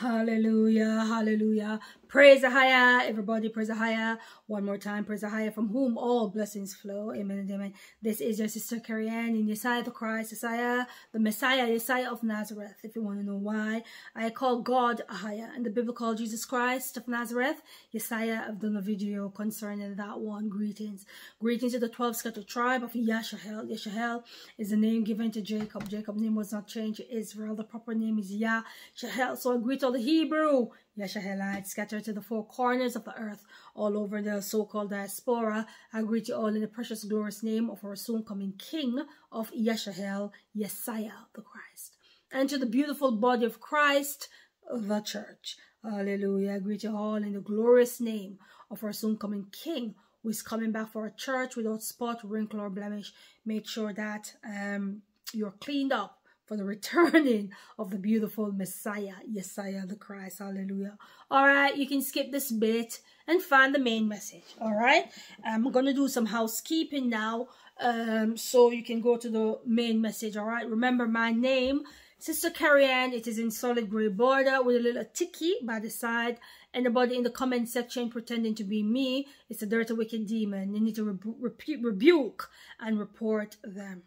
Hallelujah, hallelujah. Praise the everybody, praise the. One more time, praise the from whom all blessings flow. Amen amen. This is your sister Kerry-Ann in Yeshayah the Christ, Yeshayah, the Messiah, Yeshayah of Nazareth. If you want to know why, I call God Ahayah, and the biblical Jesus Christ of Nazareth, Yeshayah. I've done a video concerning that one. Greetings. Greetings to the 12 scattered tribe of Yashahel. Yashahel is the name given to Jacob. Jacob's name was not changed to Israel. The proper name is Yashahel. So I greet all the Hebrew Yashahelites scattered to the four corners of the earth, all over the so-called diaspora. I greet you all in the precious, glorious name of our soon-coming King of Yashahel, Yeshayah the Christ. And to the beautiful body of Christ, the church. Hallelujah. I greet you all in the glorious name of our soon-coming King, who is coming back for a church without spot, wrinkle, or blemish. Make sure that um, you're cleaned up for the returning of the beautiful Messiah, Yeshayah the Christ. Hallelujah. All right, you can skip this bit and find the main message. All right, I'm going to do some housekeeping now um, so you can go to the main message. All right, remember my name, Sister Kerry-Ann. It is in solid gray border with a little ticky by the side. Anybody in the comment section pretending to be me, it's a dirty, wicked demon. You need to rebu rebuke and report them.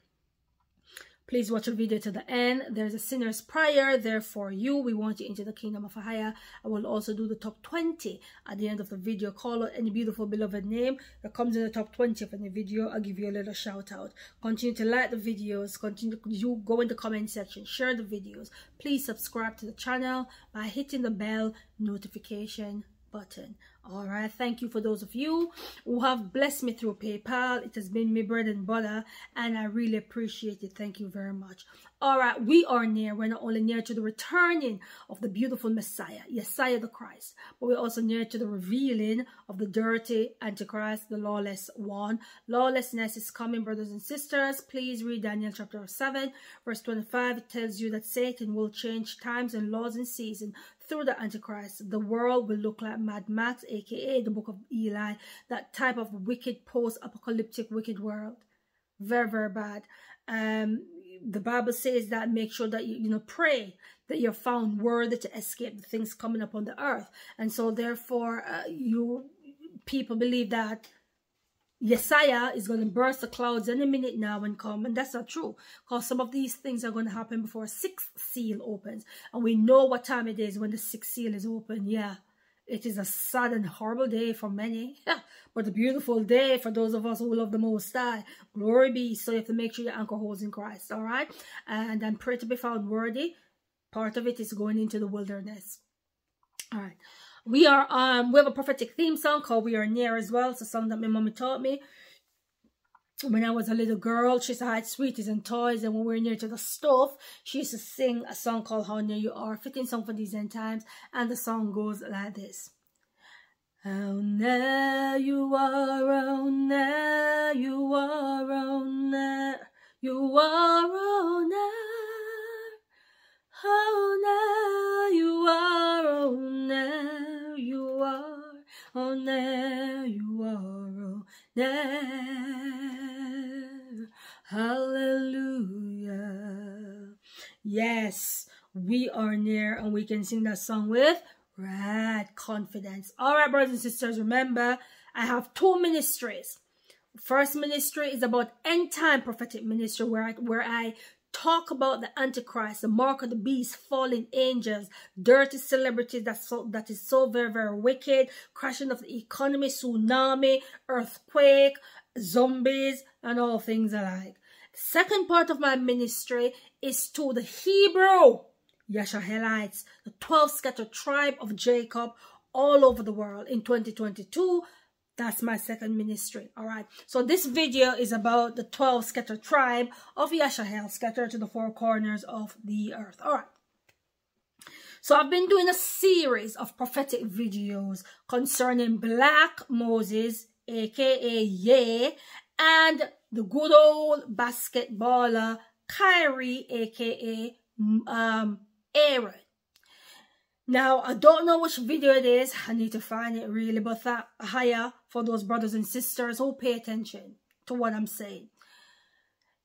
Please watch the video to the end. There's a sinner's prayer there for you. We want you into the kingdom of Ahayah. I will also do the top 20 at the end of the video. Call out any beautiful beloved name that comes in the top 20 of any video. I'll give you a little shout out. Continue to like the videos. Continue you go in the comment section. Share the videos. Please subscribe to the channel by hitting the bell notification button all right thank you for those of you who have blessed me through paypal. It has been my bread and butter and i really appreciate it. Thank you very much. All right we are near we're not only near to the returning of the beautiful messiah yeshayah the christ but we're also near to the revealing of the dirty antichrist the lawless one. Lawlessness is coming brothers and sisters. Please read daniel chapter 7 verse 25 it tells you that satan will change times and laws and season through the Antichrist, the world will look like Mad Max, aka the Book of Eli, that type of wicked, post-apocalyptic, wicked world. Very, very bad. Um, the Bible says that make sure that you, you know, pray that you're found worthy to escape the things coming upon the earth. And so therefore, uh, you people believe that Yeshayah is going to burst the clouds any minute now and come. And that's not true. Because some of these things are going to happen before sixth seal opens. And we know what time it is when the sixth seal is open. Yeah. It is a sad and horrible day for many. but a beautiful day for those of us who love the Most High. Glory be. So you have to make sure your anchor holds in Christ. All right. And then pray to be found worthy. Part of it is going into the wilderness. All right. We are um we have a prophetic theme song called We Are Near as well. It's a song that my mommy taught me. When I was a little girl, she used to hide sweeties and toys, and when we were near to the stove, she used to sing a song called How Near You Are, fitting song for these end times, and the song goes like this. How near you are, how near you are, how near you are, how near, how near we can sing that song with red confidence. All right, brothers and sisters, remember, I have two ministries. First ministry is about end time prophetic ministry where I, where I talk about the Antichrist, the mark of the beast, fallen angels, dirty celebrities that's so, that is so very, very wicked, crashing of the economy, tsunami, earthquake, zombies, and all things alike. Second part of my ministry is to the Hebrew Yashahelites, the 12 scattered tribe of Jacob all over the world in 2022 that's my second ministry. All right. So this video is about the 12 scattered tribe of yashahel scattered to the four corners of the earth. All right. So i've been doing a series of prophetic videos concerning black moses aka Ye, and the good old basketballer Kyrie aka um aaron now, I don't know which video it is. I need to find it really, but that higher for those brothers and sisters who pay attention to what I'm saying.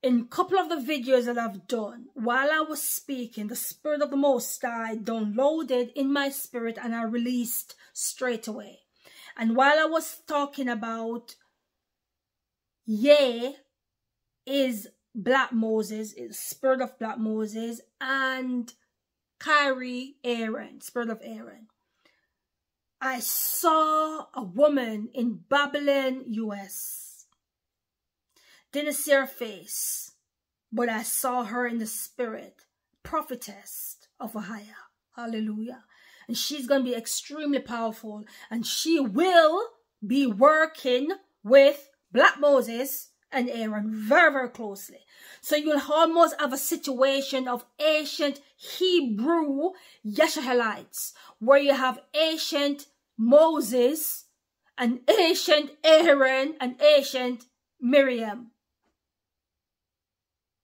in a couple of the videos that I've done, while I was speaking, the Spirit of the Most High downloaded in my spirit and I released straight away. And while I was talking about Ye is Black Moses, is Spirit of Black Moses, and Kyrie Aaron, Spirit of Aaron. I saw a woman in Babylon, US didn't see her face, but I saw her in the spirit, prophetess of Ahayah. Hallelujah. And she's going to be extremely powerful. And she will be working with Black Moses and Aaron very, very closely. So you'll almost have a situation of ancient Hebrew Yeshahelites, where you have ancient Moses and ancient Aaron and ancient Miriam.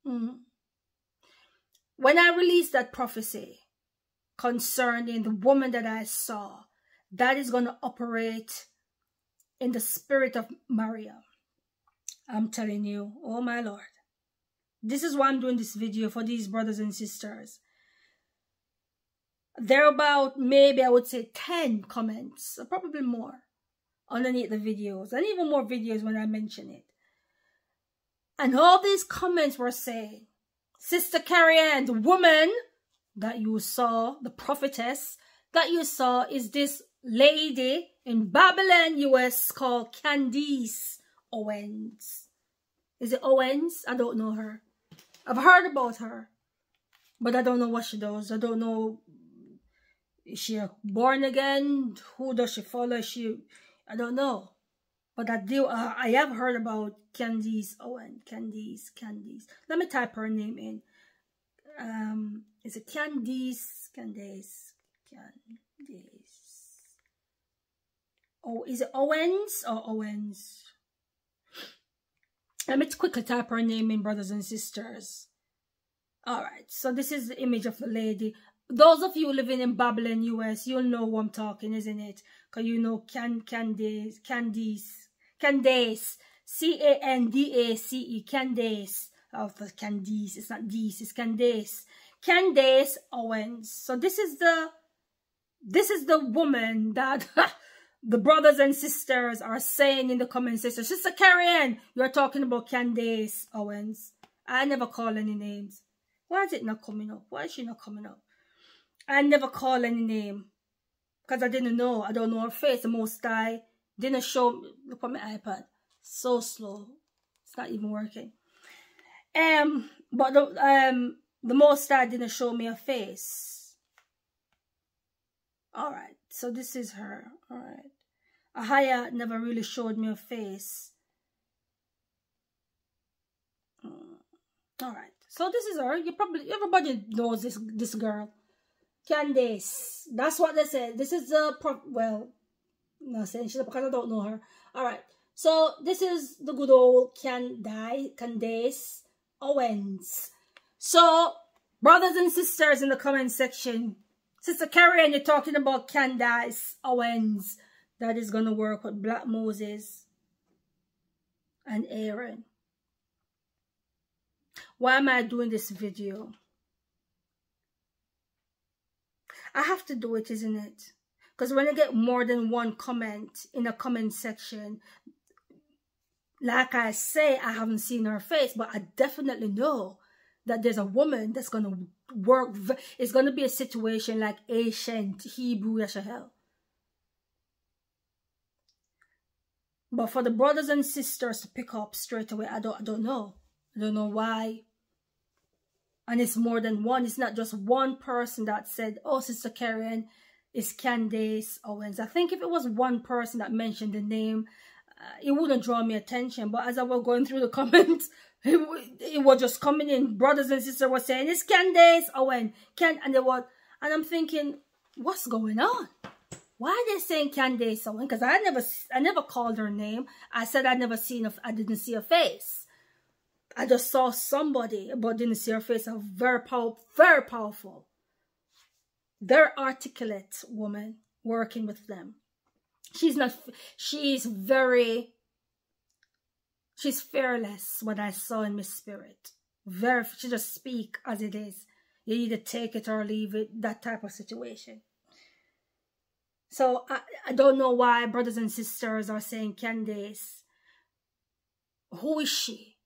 Mm. When I released that prophecy concerning the woman that I saw, that is going to operate in the spirit of Maria. I'm telling you, oh my Lord. This is why I'm doing this video for these brothers and sisters. There about maybe I would say 10 comments, probably more, underneath the videos, and even more videos when I mention it. And all these comments were saying, Sister Kerry-Ann, the woman that you saw, the prophetess that you saw is this lady in Babylon, US called Candice Owens. Is it Owens? I don't know her. I've heard about her, but I don't know what she does. I don't know. Is she born again? Who does she follow? She, I don't know. But I do, uh, I have heard about Candice Owen. Candice, Candice. Let me type her name in. Um, is it Candice? Candice, Candice. Oh, is it Owens or Owens? Let me quickly type her name in, brothers and sisters. Alright, so this is the image of the lady. Those of you living in Babylon, US, you'll know who I'm talking, isn't it? Because you know Can Candice, Candice. Candace. C-A-N-D-A-C-E. Candace. Oh, the Candice. It's not this. It's Candace. Candace Owens. So this is the, this is the woman that the brothers and sisters are saying in the comment section. Sister Kerry-Ann, you're talking about Candace Owens. I never call any names. Why is it not coming up? Why is she not coming up? I never call any name. Because I didn't know. I don't know her face. The most I didn't show me. Look at my iPad. So slow. It's not even working. Um, but the um the most I didn't show me her face. Alright, so this is her. Alright. Ahayah never really showed me a face. Hmm. Alright. So this is her. You probably everybody knows this this girl. Candace. That's what they said. This is the pro well not saying she's because I don't know her. Alright. So this is the good old Candice, Candace Owens. So brothers and sisters in the comment section, Sister Kerry-Ann you're talking about Candice Owens that is gonna work with Black Moses and Aaron. Why am I doing this video? I have to do it, isn't it? Because when I get more than one comment in a comment section, like I say, I haven't seen her face, but I definitely know that there's a woman that's going to work. It's going to be a situation like ancient Hebrew Yeshahel. But for the brothers and sisters to pick up straight away, I don't, I don't know. I don't know why. And it's more than one. It's not just one person that said, oh, Sister Kerry-Ann, it's Candace Owens. I think if it was one person that mentioned the name, uh, it wouldn't draw me attention. But as I was going through the comments, it, it was just coming in. Brothers and sisters were saying, it's Candace Owens. Can and they were, and I'm thinking, what's going on? Why are they saying Candace Owens? Because I never, I never called her name. I said I never seen, I didn't see her face. I just saw somebody, but didn't see her face. A very powerful, very powerful very articulate woman working with them. She's not, she's very She's fearless, what I saw in my spirit. Very, she just speak as it is. You either take it or leave it, that type of situation. So I, I don't know why brothers and sisters are saying Candace. Who is she?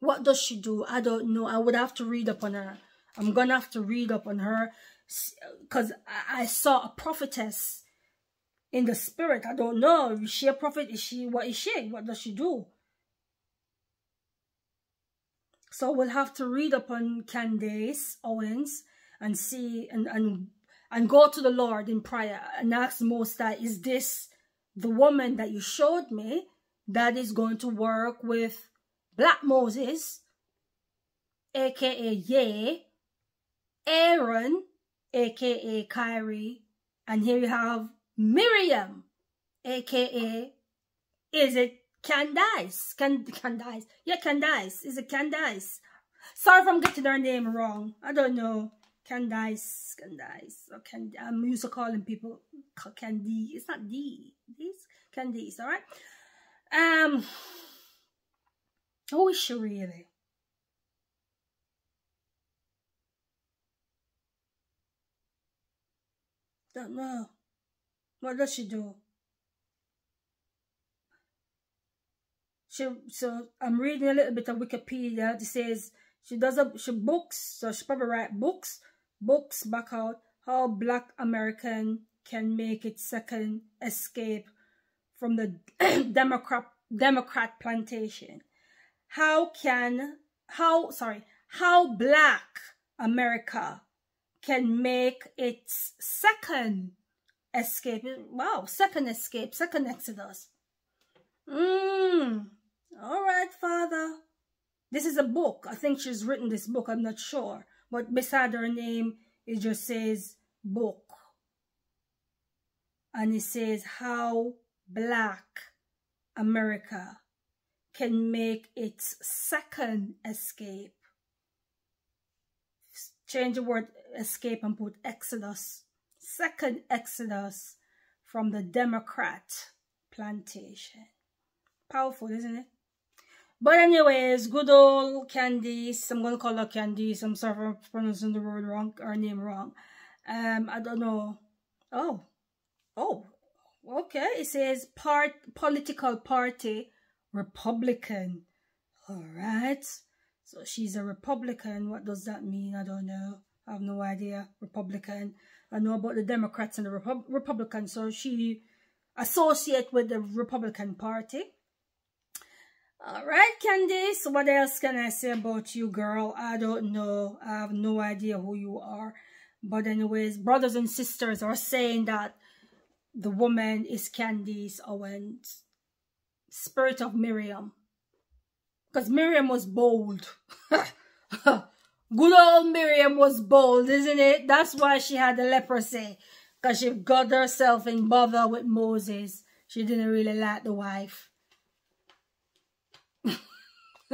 What does she do? I don't know. I would have to read up on her. I'm going to have to read up on her because I, saw a prophetess in the spirit. I don't know. Is she a prophet? Is she, what is she? What does she do? So we'll have to read upon Candace Owens and see and, and and go to the Lord in prayer and ask Most is this the woman that you showed me that is going to work with Black Moses, aka Ye, Aaron, aka Kyrie, and here you have Miriam, aka, is it Candice. Can Candice. Yeah, Candice. Is it Candice? Sorry if I'm getting her name wrong. I don't know. Candice. Candice. Or Cand I'm used to calling people Candy. It's not D. This Candice, alright? Um who is she really? Don't know. What does she do? she so I'm reading a little bit of Wikipedia. It says she does a she books, so she probably write books, books back out how Black American can make its second escape from the Democrat Democrat plantation. How can how sorry how Black America can make its second escape. Wow, second escape, second exodus. Mmm. All right, Father. This is a book. I think she's written this book. I'm not sure. But beside her name, it just says book. And it says how black America can make its second escape. Change the word escape and put exodus. Second exodus from the Democrat plantation. Powerful, isn't it? But anyways, good old Candice. I'm gonna call her Candice. I'm sorry for pronouncing the word wrong or name wrong. Um, I don't know. Oh, oh, okay. It says part political party Republican. All right. So she's a Republican. What does that mean? I don't know. I have no idea. Republican. I know about the Democrats and the Repu Republicans. So she associate with the Republican Party. Alright, Candice, what else can I say about you, girl? I don't know. I have no idea who you are. But anyways, brothers and sisters are saying that the woman is Candice Owens. Spirit of Miriam. Because Miriam was bold. Good old Miriam was bold, isn't it? That's why she had the leprosy. Because she got herself in bother with Moses. She didn't really like the wife.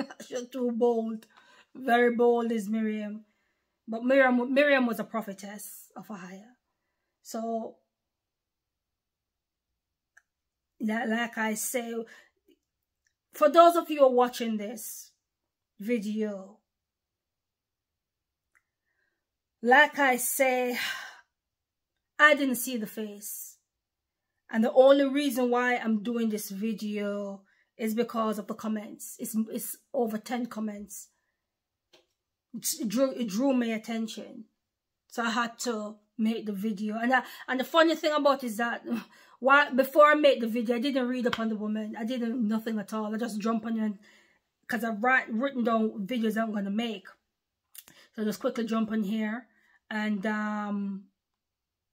She's too bold. Very bold is Miriam. But Miriam, Miriam was a prophetess of Ahayah. So, like I say, for those of you who are watching this video, like I say, I didn't see the face. And the only reason why I'm doing this video is because of the comments. It's, it's over 10 comments. It drew, it drew my attention. So I had to make the video. And I, and the funny thing about is that why before I made the video, I didn't read up on the woman. I didn't nothing at all. I just jump on it because I've write, written down videos I'm going to make. So just quickly jump on here and um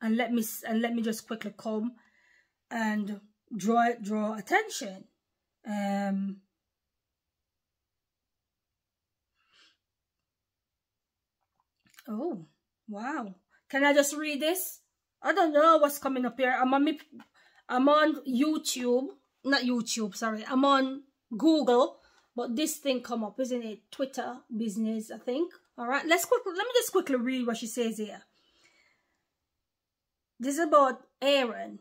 and let me and let me just quickly come and draw draw attention um, oh, wow. Can I just read this? I don't know what's coming up here. I'm on, I'm on YouTube. Not YouTube, sorry. I'm on Google. But this thing come up, isn't it? Twitter business, I think. All right, let's quickly, let me just quickly read what she says here. This is about Aaron.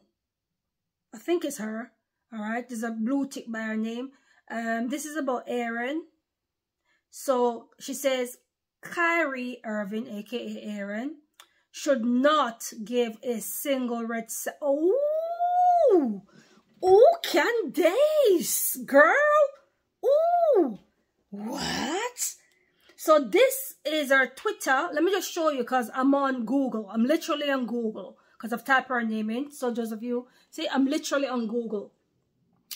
I think it's her. All right, there's a blue tick by her name. Um, this is about Aaron. So she says, Kyrie Irving, aka Aaron, should not give a single red. Oh, oh, Candace, girl. Oh, what? So this is our Twitter. Let me just show you because I'm on Google. I'm literally on Google because I've typed her name in. So those of you, see, I'm literally on Google.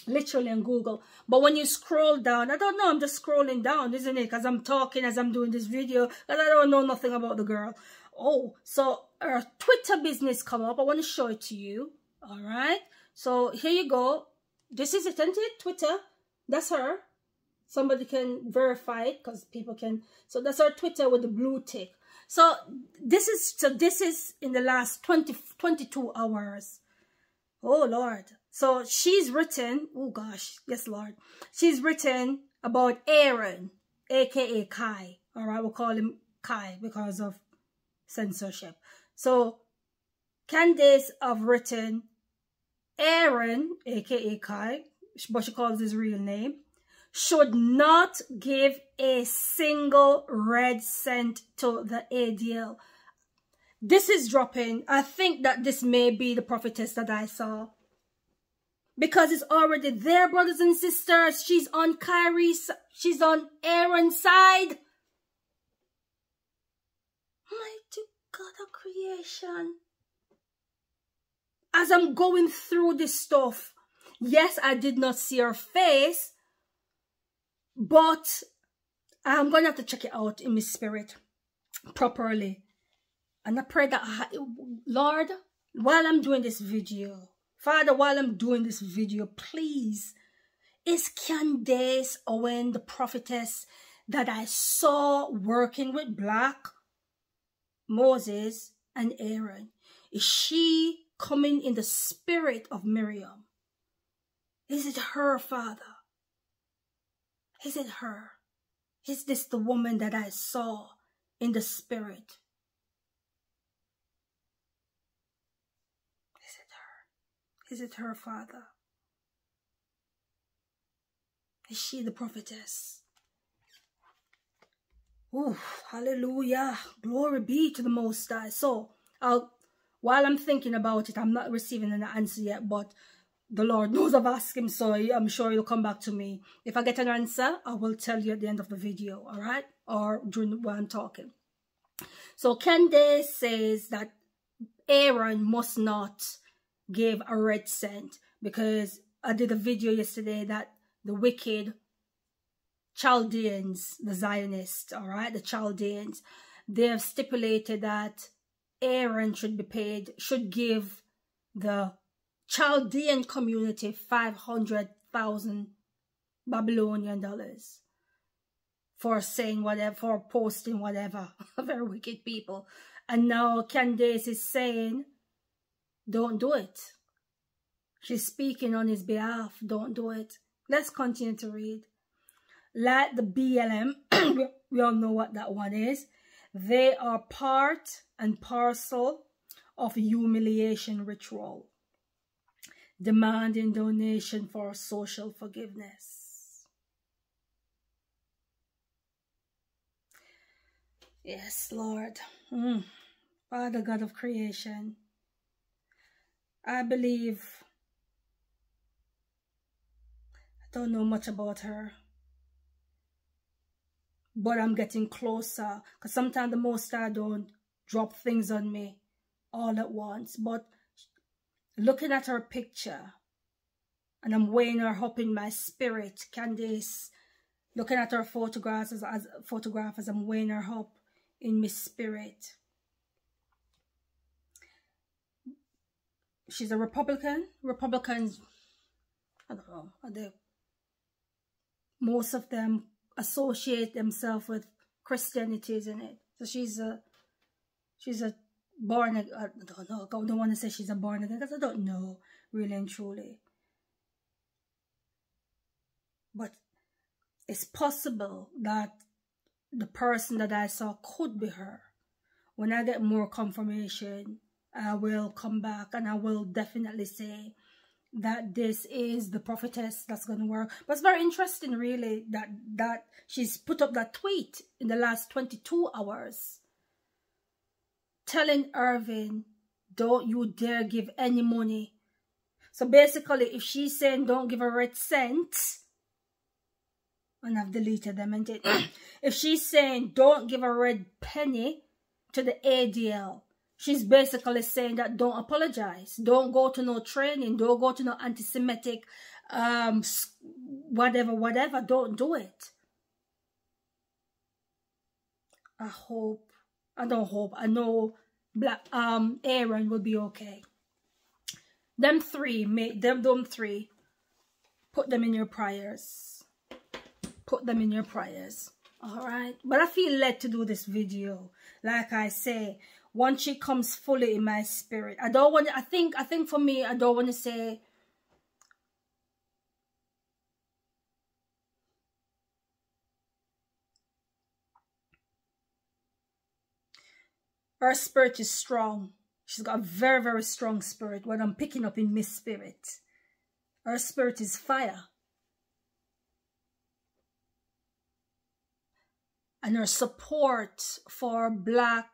Literally on Google. But when you scroll down, I don't know, I'm just scrolling down, isn't it? Because I'm talking as I'm doing this video and I don't know nothing about the girl. Oh, so her Twitter business come up. I want to show it to you. All right. So here you go. This is it, isn't it? Twitter. That's her. Somebody can verify it because people can. So that's her Twitter with the blue tick. So this is so this is in the last 20 22 hours. Oh Lord. So she's written, oh gosh, yes Lord. She's written about Aaron, aka Kai. All right, we'll call him Kai because of censorship. So Candace have written Aaron, aka Kai, but she calls his real name, should not give a single red cent to the ADL. This is dropping. I think that this may be the prophetess that I saw. Because it's already there, brothers and sisters. She's on Kyrie's, she's on Aaron's side. Mighty God of creation. As I'm going through this stuff, yes, I did not see her face, but I'm going to have to check it out in my spirit properly. And I pray that, I, Lord, while I'm doing this video, Father, while I'm doing this video, please, is Candace Owen the prophetess that I saw working with Black, Moses, and Aaron? Is she coming in the spirit of Miriam? Is it her, Father? Is it her? Is this the woman that I saw in the spirit? Is it Is it her, Father? Is she the prophetess? Oh, hallelujah. Glory be to the Most High. So, I'll, while I'm thinking about it, I'm not receiving an answer yet, but the Lord knows I've asked him, so I'm sure he'll come back to me. If I get an answer, I will tell you at the end of the video, all right? Or during while I'm talking. So Candace says that Aaron must not give a red cent because I did a video yesterday that the wicked Chaldeans, the Zionists, all right, the Chaldeans, they have stipulated that Aaron should be paid, should give the Chaldean community 500,000 Babylonian dollars for saying whatever, for posting whatever. Very wicked people. And now Candace is saying, don't do it. She's speaking on his behalf. Don't do it. Let's continue to read. Like the BLM, we all know what that one is. They are part and parcel of humiliation ritual demanding donation for social forgiveness. Yes, Lord. Mm. Father God of creation, I believe, I don't know much about her, but I'm getting closer because sometimes the most I don't drop things on me all at once, but looking at her picture and I'm weighing her up in my spirit, Candace, looking at her photographs as, as photograph as I'm weighing her up in my spirit. She's a Republican. Republicans, I don't know, they, most of them associate themselves with Christianity, isn't it? So she's a, she's a born again. I don't know. I don't want to say she's a born again because I don't know really and truly. But it's possible that the person that I saw could be her. When I get more confirmation, I will come back and I will definitely say that this is the prophetess that's going to work. But it's very interesting, really, that that she's put up that tweet in the last 22 hours telling Irving, don't you dare give any money. So basically, if she's saying don't give a red cent, and I've deleted them, and if she's saying don't give a red penny to the ADL, she's basically saying that don't apologize. Don't go to no training. Don't go to no anti-semitic um whatever whatever. Don't do it. I hope i don't hope. I know black um aaron will be okay. Them three make them them three put them in your prayers put them in your prayers all right? But i feel led to do this video. Like i say once she comes fully in my spirit. I don't want I think I think for me I don't want to say her spirit is strong. She's got a very, very strong spirit. What I'm picking up in Miss Spirit. Her spirit is fire. And her support for black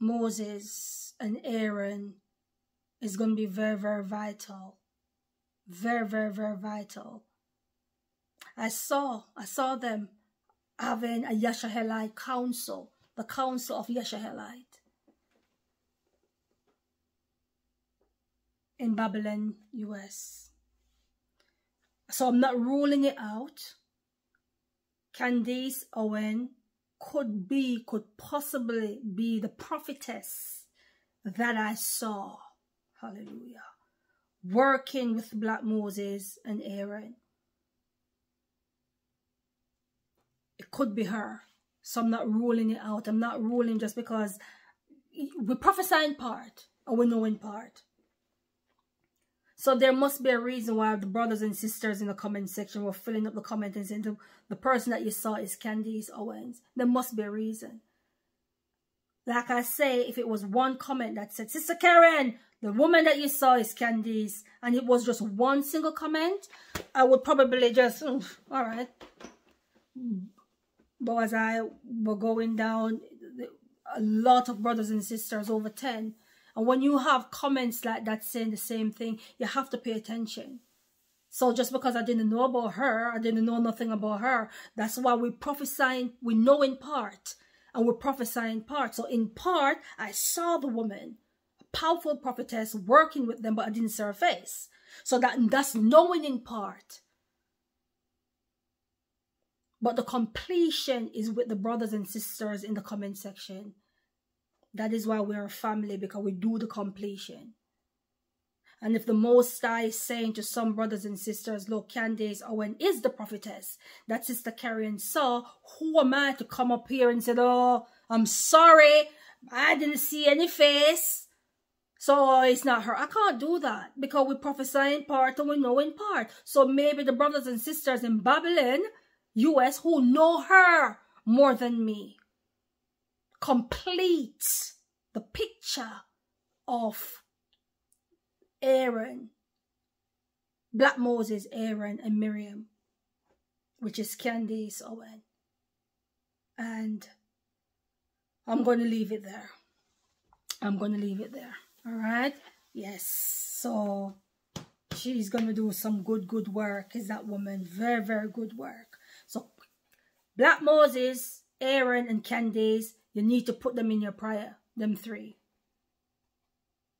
Moses and Aaron is going to be very, very vital. Very, very, very vital. I saw, I saw them having a Yashahelite council, the council of Yashahelite in Babylon, US. So I'm not ruling it out. Candice Owen could be, could possibly be the prophetess that I saw. Hallelujah. Working with Black Moses and Aaron. It could be her. So I'm not ruling it out. I'm not ruling just because we prophesy in part or we know in part. So there must be a reason why the brothers and sisters in the comment section were filling up the comment and saying the person that you saw is Candice Owens. There must be a reason. Like I say, if it was one comment that said, Sister Kerry-Ann, the woman that you saw is Candice, and it was just one single comment, I would probably just, all right. But as I were going down, a lot of brothers and sisters, over 10, and when you have comments like that saying the same thing, you have to pay attention. So just because I didn't know about her, I didn't know nothing about her. That's why we prophesying, we know in part, and we prophesy in part. So in part, I saw the woman, a powerful prophetess, working with them, but I didn't see her face. So that that's knowing in part. But the completion is with the brothers and sisters in the comment section. That is why we're a family because we do the completion. And if the Most High is saying to some brothers and sisters, look, Candace Owen is the prophetess that Sister Kerry-Ann saw, who am I to come up here and say, oh, I'm sorry, I didn't see any face. So it's not her. I can't do that because we prophesy in part and we know in part. So maybe the brothers and sisters in Babylon, US, who know her more than me complete the picture of Aaron, Black Moses, Aaron, and Miriam, which is Candice Owen. And I'm going to leave it there. I'm going to leave it there. All right? Yes. So she's going to do some good, good work. Is that woman? Very, very good work. So Black Moses, Aaron, and Candice you need to put them in your prayer, them three.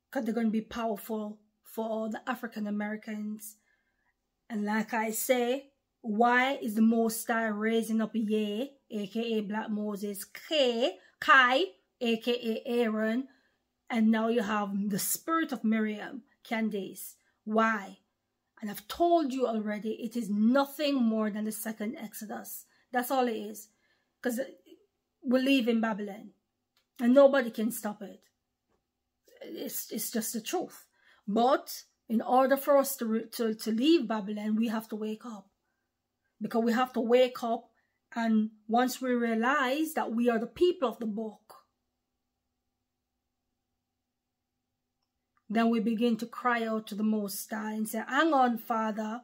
Because they're going to be powerful for all the African Americans. And like I say, why is the Most High raising up Ye, aka Black Moses, K, Kai, aka Aaron, and now you have the spirit of Miriam, Candace. Why? And I've told you already, it is nothing more than the second Exodus. That's all it is. Because live in Babylon. And nobody can stop it. It's, it's just the truth. But in order for us to, to, to leave Babylon, we have to wake up. Because we have to wake up and once we realize that we are the people of the book, then we begin to cry out to the Most High and say, hang on, Father,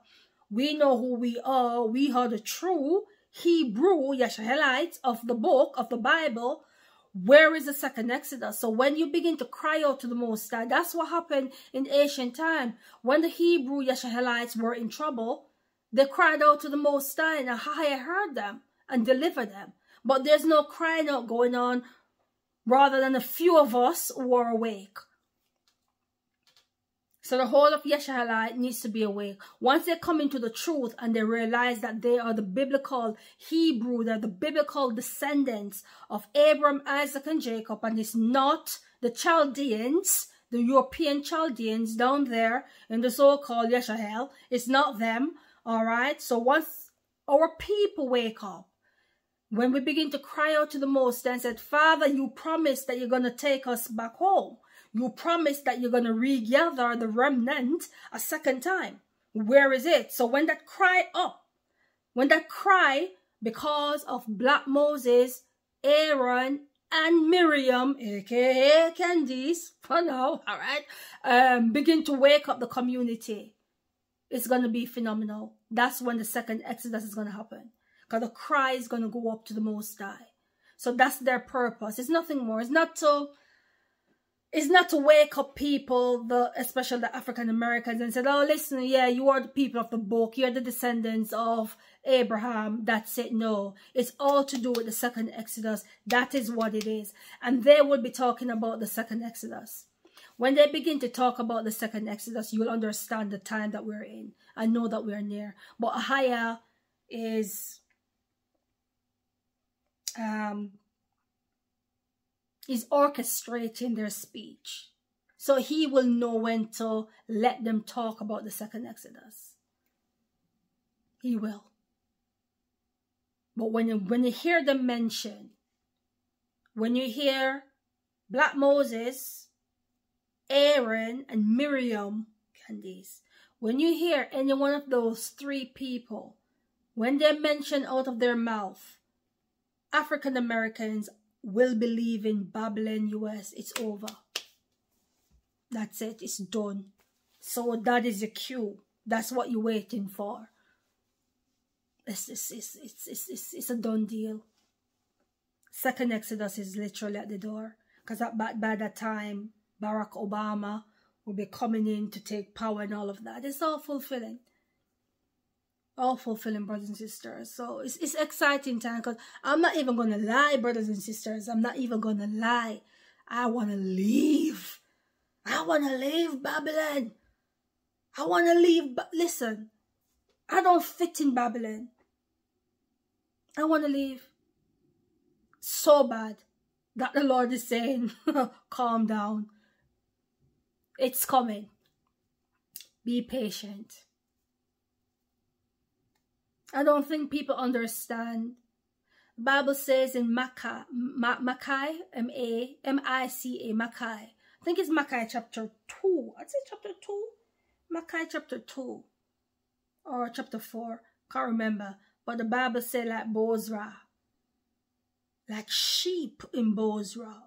we know who we are. We are the true Hebrew Yisraelites of the book, of the Bible. Where is the second Exodus? So when you begin to cry out to the Most High, that's what happened in ancient time. When the Hebrew Yisraelites were in trouble, they cried out to the Most High and Ahayah heard them and delivered them. But there's no crying out going on rather than a few of us who are awake. So the whole of Yisraelite needs to be awake. Once they come into the truth and they realize that they are the biblical Hebrew, they're the biblical descendants of Abram, Isaac, and Jacob, and it's not the Chaldeans, the European Chaldeans down there in the so-called Yisrael. It's not them, all right? So once our people wake up, when we begin to cry out to the Most and said, Father, you promised that you're going to take us back home. You promised that you're going to regather the remnant a second time. Where is it? So when that cry up, when that cry, because of Black Moses, Aaron, and Miriam, aka Candice, for now, all right, um, begin to wake up the community, it's going to be phenomenal. That's when the second Exodus is going to happen. Because the cry is going to go up to the Most High. So that's their purpose. It's nothing more. It's not to is not to wake up people, the especially the African Americans, and said, "Oh, listen, yeah, you are the people of the book. You're the descendants of Abraham." That's it. No, it's all to do with the second Exodus. That is what it is, and they will be talking about the second Exodus. When they begin to talk about the second Exodus, you'll understand the time that we're in. I know that we're near, but Ahayah is um is orchestrating their speech. So he will know when to let them talk about the second Exodus. He will. But when you, when you hear them mention, when you hear Black Moses, Aaron, and Miriam, Candice, when you hear any one of those three people, when they mention out of their mouth, African Americans will believe in Babylon US, it's over. That's it, it's done. So that is the cue. That's what you're waiting for. It's, it's, it's, it's, it's, it's, it's a done deal. Second Exodus is literally at the door. Because by, by that time, Barack Obama will be coming in to take power and all of that. It's all fulfilling all fulfilling brothers and sisters. So it's, it's exciting time because i'm not even gonna lie brothers and sisters. I'm not even gonna lie. I want to leave. I want to leave babylon. I want to leave but listen i don't fit in babylon. I want to leave so bad that the lord is saying calm down. It's coming. Be patient I don't think people understand. Bible says in Micah, Micah, M-A, M-I-C-A, Micah. I think it's Micah chapter 2. I'd say chapter 2. Micah chapter 2. Or chapter 4. Can't remember. But the Bible said like Bozrah. Like sheep in Bozrah.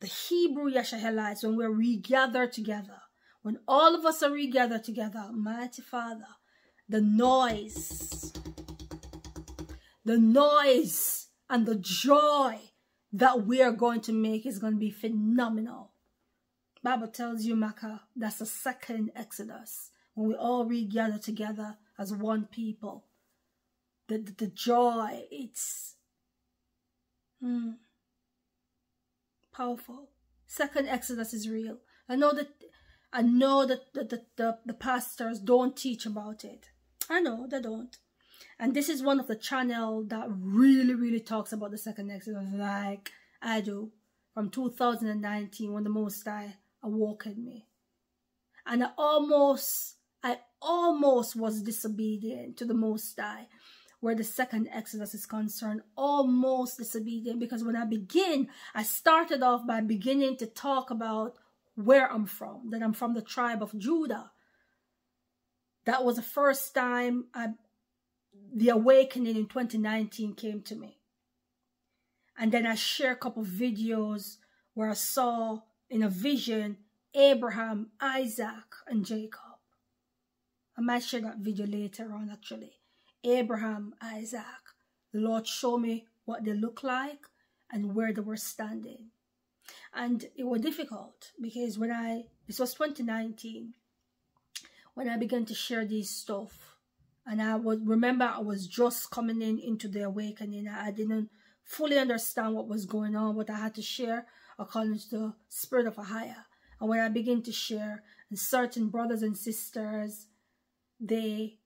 The Hebrew Yisraelites, when we're regathered together. When all of us are regathered together, mighty Father, the noise, the noise and the joy that we are going to make is going to be phenomenal. Bible tells you, Micah, that's the second Exodus, when we all regather together as one people. The, the, the joy, it's hmm, powerful. Second Exodus is real. I know that I know that the, the, the, the pastors don't teach about it. I know they don't. And this is one of the channel that really, really talks about the second Exodus like I do from 2019 when the Most High awoken me. And I almost, I almost was disobedient to the Most High where the second Exodus is concerned, almost disobedient because when I begin, I started off by beginning to talk about where I'm from, that I'm from the tribe of Judah. That was the first time I, the awakening in 2019 came to me. And then I share a couple of videos where I saw in a vision Abraham, Isaac, and Jacob. I might share that video later on actually. Abraham, Isaac. The Lord showed me what they look like and where they were standing. And it was difficult because when I, this was 2019, when I began to share this stuff, and I would remember I was just coming in into the awakening. I didn't fully understand what was going on, but I had to share according to the spirit of Ahayah. And when I began to share, and certain brothers and sisters, they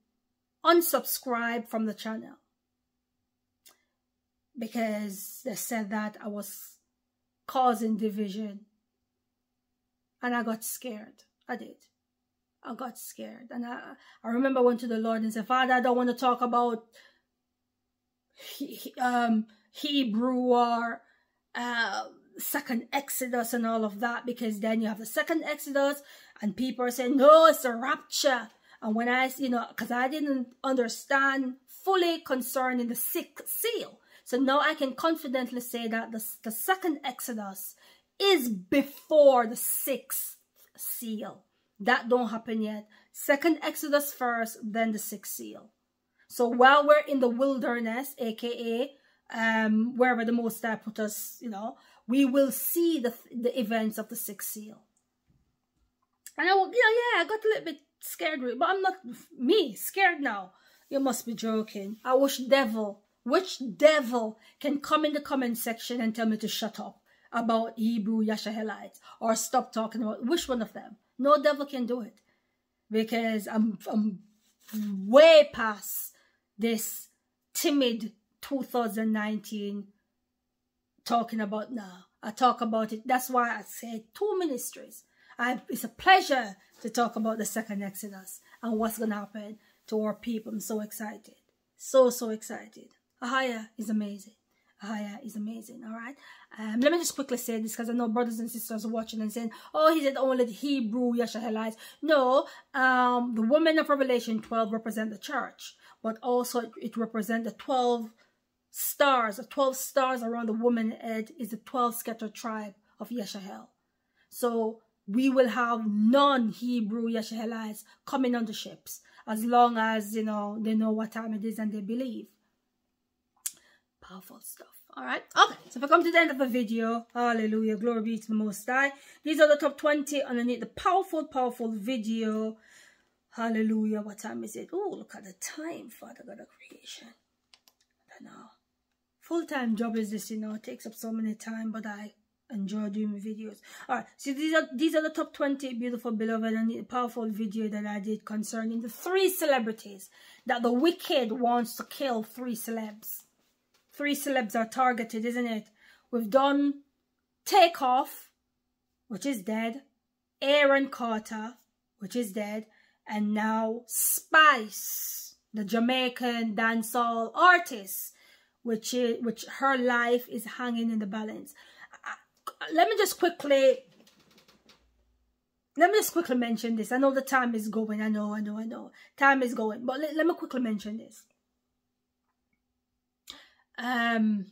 unsubscribed from the channel because they said that I was causing division. And I got scared. I did. I got scared. And I, I remember I went to the Lord and said, Father, I don't want to talk about um, Hebrew or uh, second Exodus and all of that because then you have the second Exodus and people are saying, no, it's a rapture. And when I, you know, because I didn't understand fully concerning the sixth seal. So now I can confidently say that the, the second Exodus is before the sixth seal. That don't happen yet. Second Exodus first, then the sixth seal. So while we're in the wilderness, aka um, wherever the Most High put us, you know, we will see the the events of the sixth seal. And I will, yeah, yeah, I got a little bit scared, but I'm not me scared now. You must be joking. I wish devil which devil can come in the comment section and tell me to shut up about Hebrew Yashahelites or stop talking about which one of them? No devil can do it because I'm, I'm way past this timid 2019 talking about now. I talk about it. That's why I say two ministries. I, it's a pleasure to talk about the second Exodus and what's going to happen to our people. I'm so excited. So, so excited. Ahayah is amazing. Ahayah is amazing, all right? Um, let me just quickly say this because I know brothers and sisters are watching and saying, oh, he said only the Hebrew Yashahelites. No, um, the women of Revelation 12 represent the church, but also it represents the 12 stars. The 12 stars around the woman head is the 12 scattered tribe of Yashahel. So we will have non-Hebrew Yashahelites coming on the ships as long as, you know, they know what time it is and they believe powerful stuff. All right. Okay. So if I come to the end of the video, hallelujah, glory be to the Most High. These are the top 20 underneath the powerful, powerful video. Hallelujah. What time is it? Oh, look at the time, Father God of creation. I don't know. Full-time job is this, you know. It takes up so many time, but I enjoy doing videos. All right. So these are these are the top 20 beautiful, beloved, and powerful video that I did concerning the three celebrities that the wicked wants to kill three celebs three celebs are targeted, isn't it? We've done Takeoff, which is dead, Aaron Carter, which is dead, and now Spice, the Jamaican dancehall artist, which is, which her life is hanging in the balance. Let me just quickly let me just quickly mention this. I know the time is going. I know, I know, I know. Time is going. But let, let me quickly mention this. Um,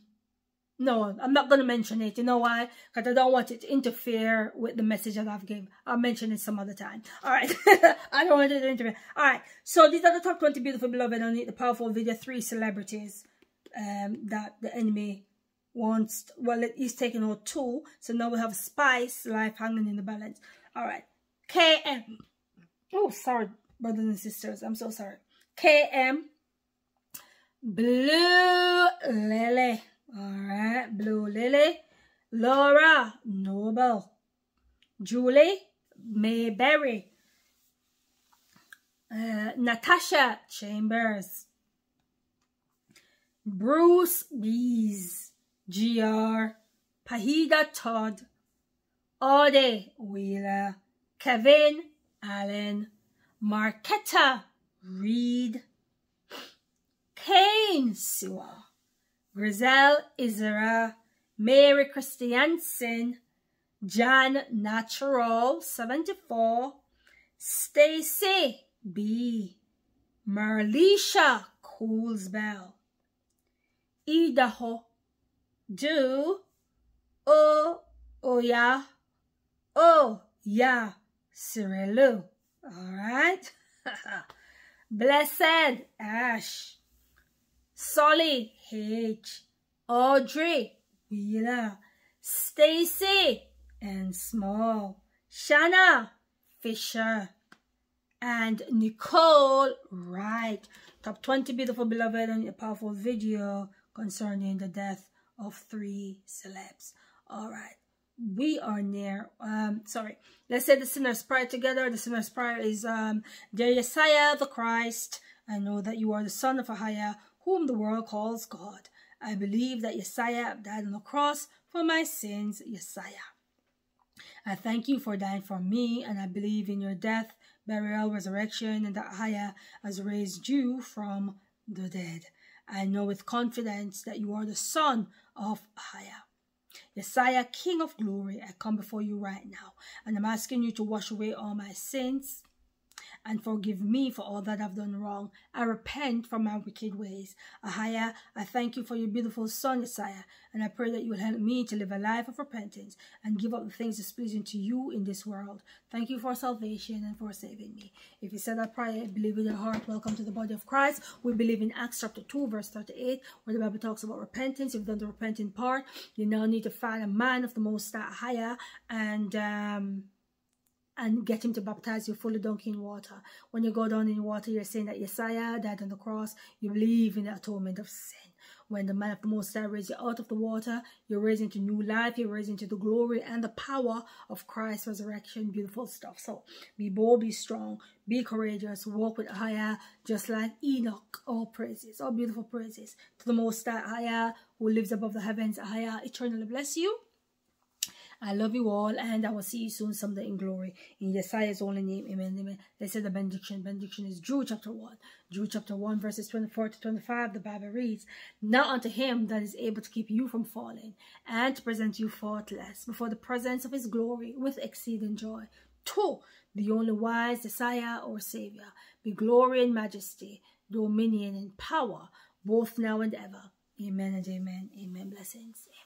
no, I'm not going to mention it. You know why? Because I don't want it to interfere with the message that I've given. I'll mention it some other time. All right. I don't want it to interfere. All right. So these are the top 20 beautiful beloved on the powerful video. Three celebrities um, that the enemy wants. Well, is taking out two. So now we have Spice, life hanging in the balance. All right. KM. Oh, sorry, brothers and sisters. I'm so sorry. KM Blue Lily. All right, Blue Lily. Laura Noble. Julie Mayberry. Uh, Natasha Chambers. Bruce Bees. GR. Pahida Todd. Ode Wheeler. Kevin Allen. Marquetta Reed. Kane Sua, Grizel Isra, Mary Christiansen, Jan Natural 74, Stacy B, Marlisha Coolsbell, Idaho, Do, O, Oya, O, Ya Cyrillou. All right. Blessed Ash. Solly H. Audrey Wheeler. Stacy and Small. Shanna Fisher. And Nicole Wright. Top 20 beautiful beloved and a powerful video concerning the death of three celebs. All right we are near um sorry let's say the sinner's prayer together the sinner's prayer is um dear Yeshayah the Christ I know that you are the son of Ahayah whom the world calls God. I believe that Yeshayah died on the cross for my sins Yeshayah I thank you for dying for me and I believe in your death burial resurrection and that Ahayah has raised you from the dead. I know with confidence that you are the son of Ahayah Yeshayah, King of glory, I come before you right now. And I'm asking you to wash away all my sins and forgive me for all that I've done wrong. I repent from my wicked ways. Ahayah, I thank you for your beautiful son, Yeshayah, and I pray that you will help me to live a life of repentance and give up the things displeasing to you in this world. Thank you for salvation and for saving me. If you said that prayer, believe in your heart, welcome to the body of Christ. We believe in Acts chapter 2, verse 38, where the Bible talks about repentance. You've done the repenting part. You now need to find a man of the most higher and um and get him to baptize you fully donkey in water. When you go down in water, you're saying that Yeshayah died on the cross. You believe in the atonement of sin. When the man of the Most High raised you out of the water, you're raised into new life. You're raised into the glory and the power of Christ's resurrection. Beautiful stuff. So be bold, be strong, be courageous, walk with Ahayah, just like Enoch. All praises, all beautiful praises to the Most High Ahayah, who lives above the heavens. Ahayah eternally bless you I love you all and I will see you soon someday in glory. In Yeshayah's only name, amen, amen. Let's say the benediction. Benediction is Jude chapter 1. Jude chapter 1 verses 24 to 25, the Bible reads, Now unto him that is able to keep you from falling and to present you faultless before the presence of his glory with exceeding joy. To the only wise Messiah or Savior, be glory and majesty, dominion and power, both now and ever. Amen and amen. Amen. Blessings. Amen.